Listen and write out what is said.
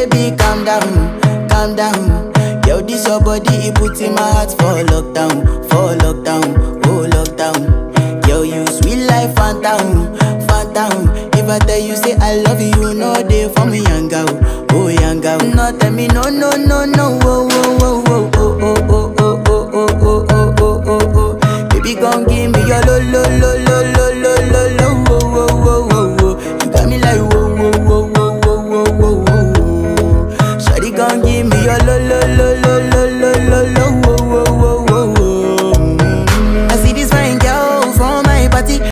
Baby, calm down, calm down. Yo, this your body, it puts in my heart for lockdown, for lockdown, oh lockdown. Yo, you sweet life, fanta, fanta. If I tell you, say I love you, you no day for me, young girl, oh young girl. No, tell me, no, no, no, no, oh, oh, oh, oh, oh, oh, oh, oh, oh, oh, oh, oh, oh, oh. Baby, gon' give me your lo, lo, lo, me alone.